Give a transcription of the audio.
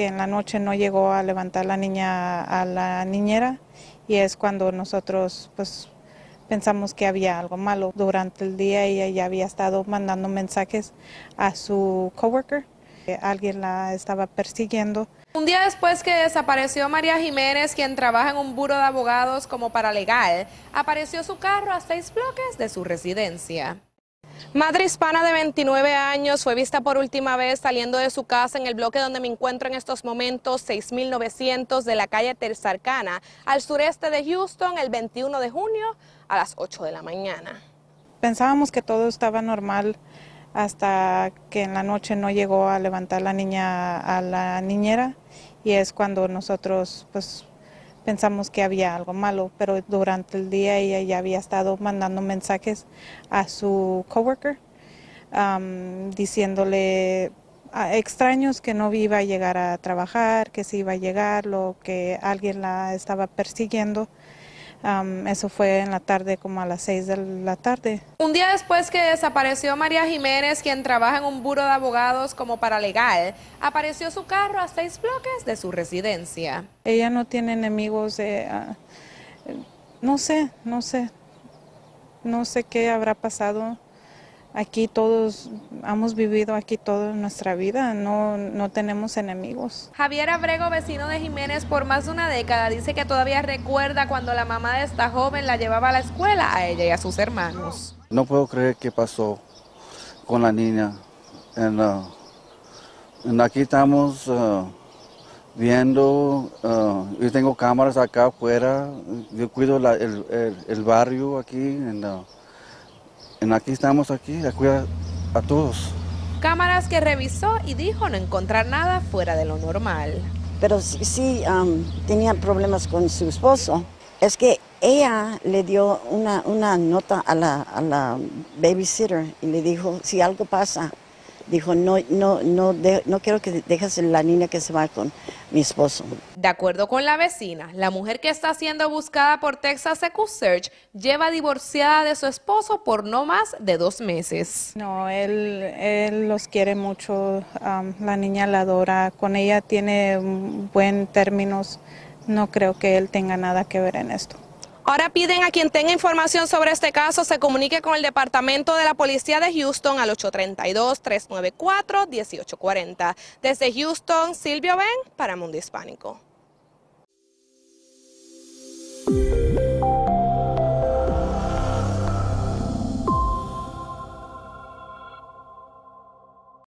que en la noche no llegó a levantar la niña a la niñera y es cuando nosotros pues pensamos que había algo malo. Durante el día ella ya había estado mandando mensajes a su coworker. Alguien la estaba persiguiendo. Un día después que desapareció María Jiménez, quien trabaja en un buro de abogados como paralegal, apareció su carro a seis bloques de su residencia. Madre hispana de 29 años fue vista por última vez saliendo de su casa en el bloque donde me encuentro en estos momentos, 6900 de la calle Tersarcana, al sureste de Houston, el 21 de junio a las 8 de la mañana. Pensábamos que todo estaba normal hasta que en la noche no llegó a levantar la niña a la niñera y es cuando nosotros pues pensamos que había algo malo, pero durante el día ella ya había estado mandando mensajes a su coworker diciéndole a extraños que no iba a llegar a trabajar, que sí iba a llegar, lo que alguien la estaba persiguiendo eso fue en la tarde, como a las 6 de la tarde. Un día después que desapareció María Jiménez, quien trabaja en un buro de abogados como paralegal, apareció su carro a seis bloques de su residencia. Ella no tiene enemigos, de, ah, no sé, no sé, no sé qué habrá pasado. Aquí todos hemos vivido aquí toda nuestra vida, no, no tenemos enemigos. Javier Abrego, vecino de Jiménez por más de una década, dice que todavía recuerda cuando la mamá de esta joven la llevaba a la escuela a ella y a sus hermanos. No puedo creer qué pasó con la niña. Uh, aquí estamos uh, viendo, uh, yo tengo cámaras acá afuera, yo cuido el, barrio aquí aquí estamos aquí a cuidar a todos. Cámaras que revisó y dijo no encontrar nada fuera de lo normal. Pero sí, um, tenía problemas con su esposo. Es que ella le dio una, una nota a la, a la babysitter y le dijo, si algo pasa, dijo, no, no, no, no quiero que dejes la niña que se va con mi esposo. De acuerdo con la vecina, la mujer que está siendo buscada por Texas Ecu Search lleva divorciada de su esposo por no más de dos meses. No, él, él los quiere mucho, la niña la adora, con ella tiene buen términos, no creo que él tenga nada que ver en esto. Ahora piden a quien tenga información sobre este caso se comunique con el Departamento de la Policía de Houston al 832-394-1840. Desde Houston, Silvio Ben para Mundo Hispánico.